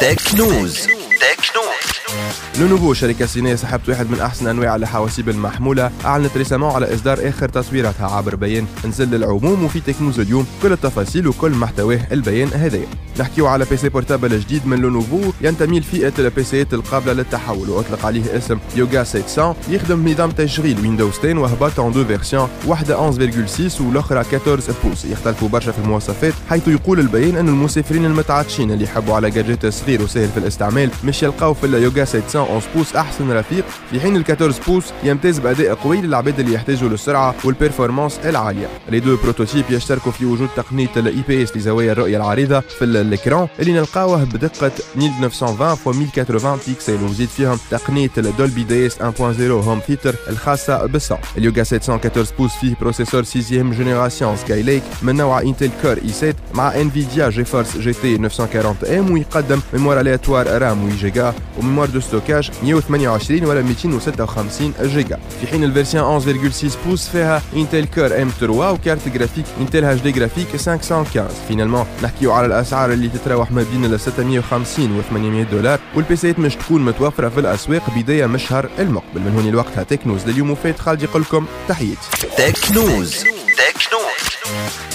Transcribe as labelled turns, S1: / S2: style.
S1: TecknOOz.
S2: TecknOOz Lenovo شركة صينية صاحبة واحد من أحسن أنواع الحواسيب المحمولة أعلنت récemment على إصدار آخر تطويراتها عبر بيان نزل للعموم وفي TecknOOz اليوم كل التفاصيل وكل محتواه البيان هذايا نحكيو على PC portable جديد من Lenovo ينتمي لفئة البيسيات القابلة للتحول وأطلق عليه اسم يوغا 700 يخدم بنظام تشغيل Windows 10 وهبط en deux versions واحدة 11.6 والأخرى 14 pouces يختلفوا برشا في المواصفات حيث يقول البيان أن المسافرين المتعطشين اللي يحبوا على جاجيت صغير وسهل في الاستعمال مش يلقاو في اليوغا 711 pouces أحسن رفيق في حين ال 14 pouces يمتاز بأداء قوي للعباد اللي يحتاجوا للسرعة وال performance العالية. les deux prototypes يشتركوا في وجود تقنية ال IPS لزوايا الرؤية العريضة في ال écran اللي نلقاوه بدقة 1920 x 1080 بيكسل وزيد فيهم تقنية ال Dolby DS 1.0 home theater الخاصة بالصوت اليوغا 714 pouces فيه processeur 6 génération Skylake من نوع Intel Core i7 مع Nvidia GeForce GT 940M ويقدم mémoire aléatoire RAM 8 جيجا و mémoire de stockage 128 ولا 256 جيجا في حين ال version 11.6 pouces فيها Intel Core M3 و carte graphique Intel HD Graphics 515 finalement نحكيو على الأسعار اللي تتراوح ما بين ال 650 و 800 دولار والبيسيات مش تكون متوفرة في الأسواق بداية من الشهر المقبل. من هوني الوقت TecknOOz لليوم وفات خالد يقول لكم تحياتي.
S1: تك نوز تك نوز